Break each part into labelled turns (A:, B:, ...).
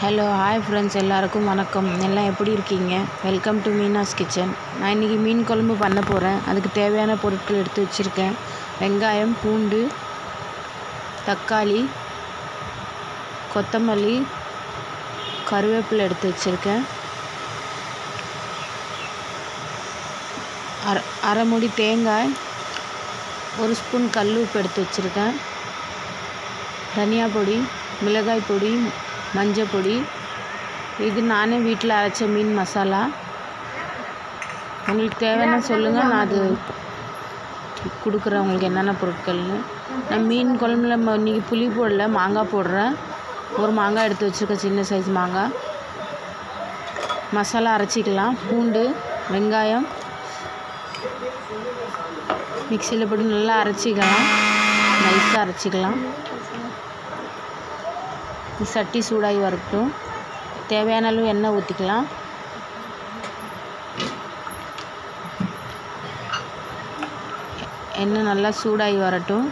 A: Hello hi friends எல்லாருக்கும் வணக்கம். எல்லாம் எப்படி இருக்கீங்க? வெல்கம் டு மீனாஸ் கிச்சன் நான் இன்றைக்கி மீன் குழம்பு பண்ண போகிறேன் அதுக்கு தேவையான பொருட்கள் எடுத்து வச்சுருக்கேன். வெங்காயம் பூண்டு தக்காளி கொத்தமல்லி கருவேப்பிலை எடுத்து வச்சுருக்கேன். அரை அரை மூடி தேங்காய் ஒரு ஸ்பூன் கல் உப்பு எடுத்து வச்சுருக்கேன். தனியா பொடி மிளகாய் பொடி மஞ்சள் பொடி இது நானே வீட்டில் அரைச்ச மீன் மசாலா. உங்களுக்கு தேவைன்னா சொல்லுங்கள் நான் அது கொடுக்குறேன் உங்களுக்கு என்னென்ன பொருட்கள்னு. நான் மீன் குழம்புல இன்னைக்கு புளி போடல மாங்காய் போடுறேன். ஒரு மாங்காய் எடுத்து வச்சுருக்கேன் சின்ன சைஸ் மாங்காய். மசாலா அரைச்சிக்கலாம். பூண்டு வெங்காயம். மிக்சியில் போட்டு நல்லா அரைச்சிக்கலாம். நைஸாக அரைச்சிக்கலாம். சட்டி சூடாகி வரட்டும். தேவையான அளவு எண்ணெய் ஊற்றிக்கலாம். எண்ணெய் நல்லா சூடாகி வரட்டும்.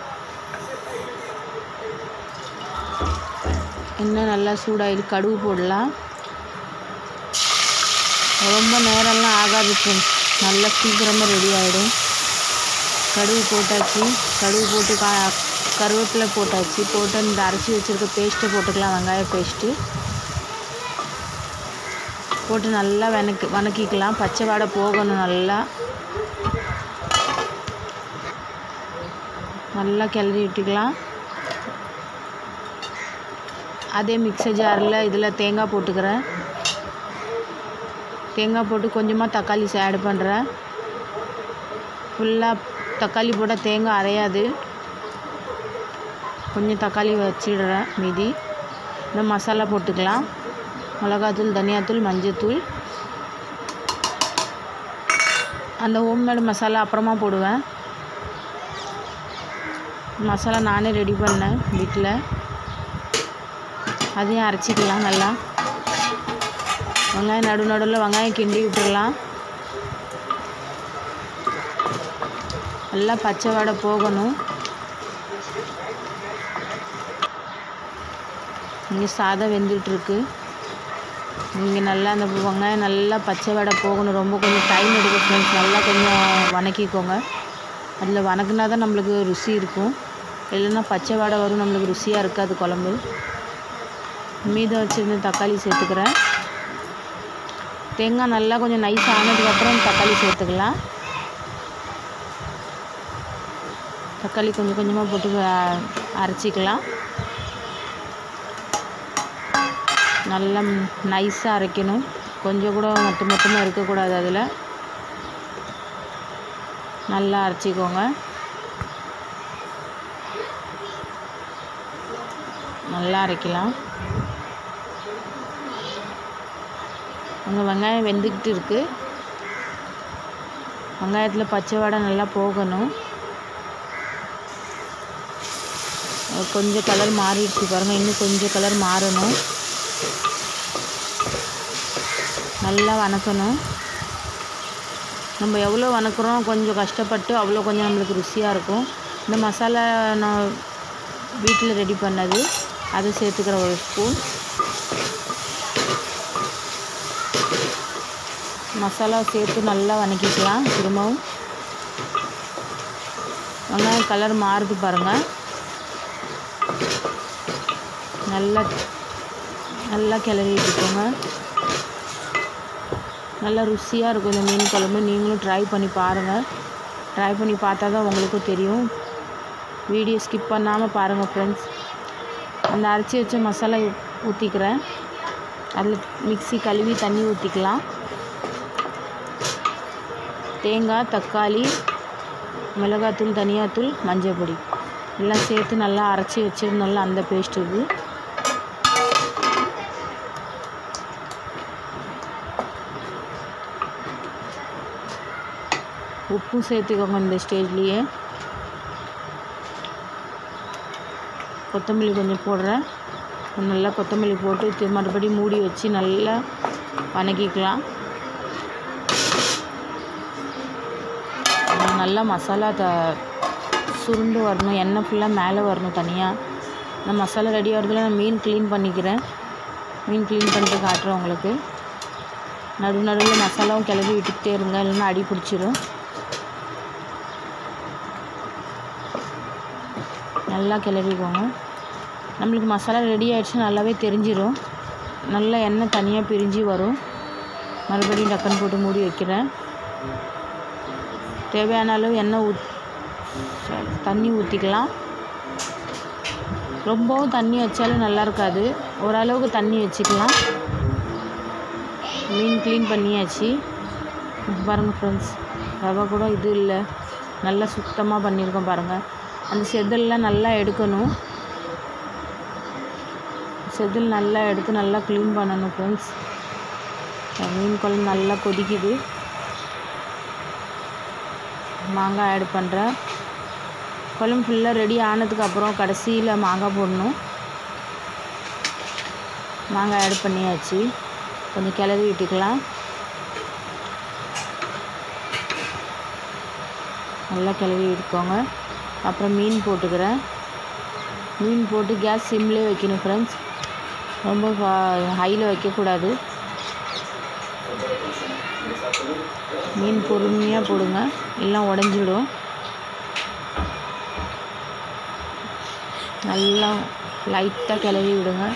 A: எண்ணெய் நல்லா சூடாகி கடுகு போடலாம். ரொம்ப நேரம்லாம் ஆகாது ஃப்ரெண்ட்ஸ் நல்லா சீக்கிரமாக ரெடி ஆகிடும் கடுகு போட்டாச்சு. கடுகு போட்டு கா கருவேப்பிலை போட்டாச்சு. போட்டு இந்த அரைச்சி வச்சுருக்க பேஸ்ட்டை போட்டுக்கலாம். வெங்காய பேஸ்ட்டு போட்டு நல்லா வணக்கி வணக்கிக்கலாம். பச்சை வாடை போகணும் நல்லா. நல்லா கிளறி விட்டுக்கலாம். அதே மிக்சர் ஜாரில் இதில் தேங்காய் போட்டுக்கிறேன். தேங்காய் போட்டு கொஞ்சமாக தக்காளி ஆட் பண்ணுறேன் ஃபுல்லாக தக்காளி போட்டால் தேங்காய் அரையாது. கொஞ்சம் தக்காளி வச்சிடுறேன் மீதி. இந்த மசாலா போட்டுக்கலாம். மிளகாத்தூள் தனியாத்தூள் மஞ்சத்தூள். அந்த ஹோம்மேடு மசாலா அப்புறமா போடுவேன். மசாலா நானே ரெடி பண்ணேன் வீட்டில் அதையும் அரைச்சிக்கலாம் நல்லா. வெங்காயம் நடு நடுவில் வெங்காயம் கிண்டி விட்டுடலாம் நல்லா பச்சை வடை போகணும். இங்கே சாதம் வெந்துட்டுருக்கு இங்கே நல்லா அந்த வெங்காயம் நல்லா பச்சை வடை போகணும். ரொம்ப கொஞ்சம் டைம் எடுக்கும் ஃப்ரெண்ட்ஸ் நல்லா கொஞ்சம் வணக்கிக்கோங்க. அதில் வணக்குனா தான் நம்மளுக்கு ருசி இருக்கும். இல்லைன்னா பச்சை வடை வரும் நம்மளுக்கு ருசியாக இருக்காது குழம்பு. மீதம் வச்சுருந்த தக்காளி சேர்த்துக்கிறேன். தேங்காய் நல்லா கொஞ்சம் நைஸ் ஆனதுக்கப்புறம் தக்காளி சேர்த்துக்கலாம். தக்காளி கொஞ்சம் கொஞ்சமாக போட்டு அரைச்சிக்கலாம். நல்லா நைஸாக அரைக்கணும். கொஞ்சம் கூட மொத்த மொத்தமாக இருக்கக்கூடாது அதில். நல்லா அரைச்சிக்கோங்க. நல்லா அரைக்கலாம். உங்கள் வெங்காயம் வெந்துக்கிட்டு இருக்குது வெங்காயத்தில் பச்சை வடை நல்லா போகணும். கொஞ்சம் கலர் மாறிடுச்சு பாருங்கள் இன்னும் கொஞ்சம் கலர் மாறணும். நல்லா வணக்கணும். நம்ம எவ்வளோ வணக்குறோம் கொஞ்சம் கஷ்டப்பட்டு அவ்வளோ கொஞ்சம் நம்மளுக்கு ருசியாக இருக்கும். இந்த மசாலா நான் வீட்டில் ரெடி பண்ணது அதை சேர்த்துக்கிற ஒரு ஸ்பூன். மசாலா சேர்த்து நல்லா வணக்கிக்கலாம் திரும்பவும். வெங்காயம் கலர் மாறுது பாருங்கள் நல்லா நல்லா கிளறி விட்டுக்கோங்க நல்லா ருசியாக இருக்கும் இந்த மீன் குழம்பு. நீங்களும் ட்ரை பண்ணி பாருங்கள் ட்ரை பண்ணி பார்த்தா தான் உங்களுக்கும் தெரியும். வீடியோ ஸ்கிப் பண்ணாமல் பாருங்கள் ஃப்ரெண்ட்ஸ் அந்த அரைச்சி வச்ச மசாலா ஊற்றிக்கிறேன் அதில் மிக்ஸி கழுவி தண்ணி ஊற்றிக்கலாம் தேங்காய் தக்காளி மிளகாத்தூள் தனியாத்தூள் மஞ்சள் பொடி. எல்லாம் சேர்த்து நல்லா அரைச்சி வச்சிருந்தோம்ல அந்த பேஸ்ட் இது. உப்பும் சேர்த்துக்கோங்க இந்த ஸ்டேஜ்லேயே. கொத்தமல்லி கொஞ்சம் போடுறேன். நல்லா கொத்தமல்லி போட்டு மறுபடி மூடி வச்சு நல்லா வணக்கிக்கலாம். நல்லா மசாலா த சுருண்டு வரணும். எண்ணெய் ஃபுல்லாக மேலே வரணும் தனியாக நான் மசாலா ரெடி ஆகிறதுல நான் மீன் க்ளீன் பண்ணிக்கிறேன். மீன் க்ளீன் பண்ணிட்டு காட்டுறேன் உங்களுக்கு. நடு நடுவில் மசாலாவும் கிளறி விட்டுக்கிட்டே இருங்க இல்லைன்னா அடி பிடிச்சிரும். நல்லா கிளறிக்கோங்க. நம்மளுக்கு மசாலா ரெடி ஆகிடுச்சு நல்லாவே தெரிஞ்சிடும் நல்லா எண்ணெய் தனியாக பிரிஞ்சு வரும். மறுபடியும் டக்குன்னு போட்டு மூடி வைக்கிறேன். தேவையான அளவு எண்ணெய் ஊத் தண்ணி ஊற்றிக்கலாம் ரொம்பவும் தண்ணி வச்சாலும் நல்லா இருக்காது. ஓரளவுக்கு தண்ணி வச்சுக்கலாம். மீன் க்ளீன் பண்ணியாச்சு. பாருங்கள் ஃப்ரெண்ட்ஸ் ரவை கூட இது இல்லை. நல்லா சுத்தமாக பண்ணியிருக்கோம் பாருங்கள் அந்த செதில்லாம் நல்லா எடுக்கணும். செதில் நல்லா எடுத்து நல்லா க்ளீன் பண்ணணும் ஃப்ரெண்ட்ஸ் மீன் குழம்பு நல்லா கொதிக்குது. மாங்காய் ஆட் பண்ணுறேன் குழம்பு ஃபுல்லாக ரெடி ஆனதுக்கப்புறம் கடைசியில் மாங்காய் போடணும். மாங்காய் ஆட் பண்ணியாச்சு. கொஞ்சம் கிளறி விட்டுக்கலாம். நல்லா கிளறி விட்டுக்கோங்க. அப்புறம் மீன் போட்டுக்கிறேன். மீன் போட்டு கேஸ் சிம்லேயே வைக்கணும் ஃப்ரெண்ட்ஸ் ரொம்ப ஹையில் வைக்கக்கூடாது. மீன் பொறுமையாக போடுங்க. எல்லாம் உடஞ்சிடும். நல்லா லைட்டாக கிளறி விடுங்க.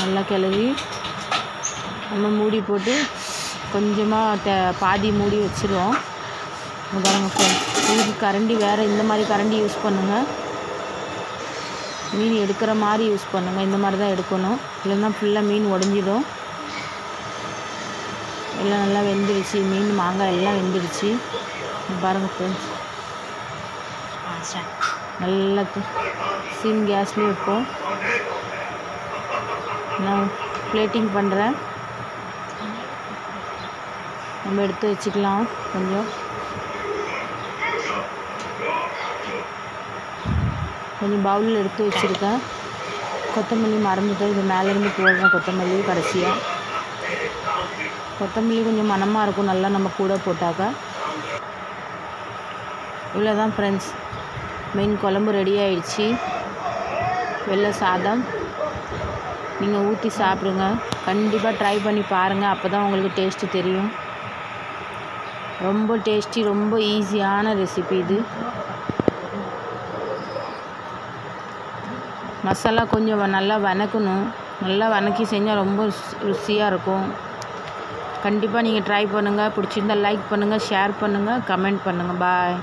A: நல்லா கிளறி நம்ம மூடி போட்டு கொஞ்சமாக த பாதி மூடி வச்சுருவோம். பாருங்கள் ஃப்ரெண்ட்ஸ் இதுக்கு கரண்டி வேறு இந்த மாதிரி கரண்டி யூஸ் பண்ணுங்கள் மீன் எடுக்கிற மாதிரி யூஸ் பண்ணுங்கள் இந்த மாதிரி தான் எடுக்கணும். இல்லைன்னா ஃபுல்லாக மீன் உடஞ்சிடும். எல்லாம் நல்லா வெந்துடுச்சு மீன் மாங்காய் எல்லாம் வெந்துடுச்சு பாருங்கள் ஃப்ரெண்ட்ஸ் நல்லா சிம் கேஸ்லேயும் இருக்கும் நான் பிளேட்டிங் பண்ணுறேன் நம்ம எடுத்து வச்சுக்கலாம் கொஞ்சம். கொஞ்சம் பவுலில் எடுத்து வச்சுருக்கேன். கொத்தமல்லி மறந்துட்டேன். இது மேலேருந்து போடுறேன் கொத்தமல்லி கடைசியாக கொத்தமல்லி கொஞ்சம் மணமாக இருக்கும். நல்லா நம்ம கூட போட்டாக்கா. இவ்வளோதான் ஃப்ரெண்ட்ஸ் மீன் குழம்பு ரெடி ஆயிடுச்சு. வெள்ளை சாதம். நீங்கள் ஊற்றி சாப்பிடுங்க. கண்டிப்பாக ட்ரை பண்ணி பாருங்கள் அப்போ தான் உங்களுக்கு டேஸ்ட்டு தெரியும். ரொம்ப டேஸ்டி ரொம்ப ஈஸியான ரெசிபி இது. மசாலா கொஞ்சம் நல்லா வதக்கணும் நல்லா வதக்கி செஞ்சால் ரொம்ப ருசியாக இருக்கும். கண்டிப்பாக நீங்கள் ட்ரை பண்ணுங்கள் பிடிச்சிருந்தா லைக் பண்ணுங்கள் ஷேர் பண்ணுங்கள் கமெண்ட் பண்ணுங்கள் பாய்